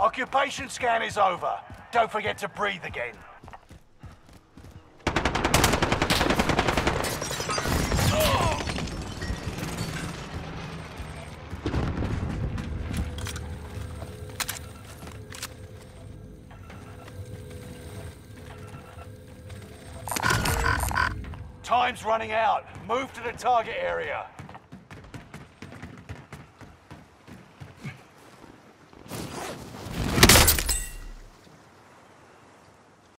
Occupation scan is over. Don't forget to breathe again. Time's running out. Move to the target area.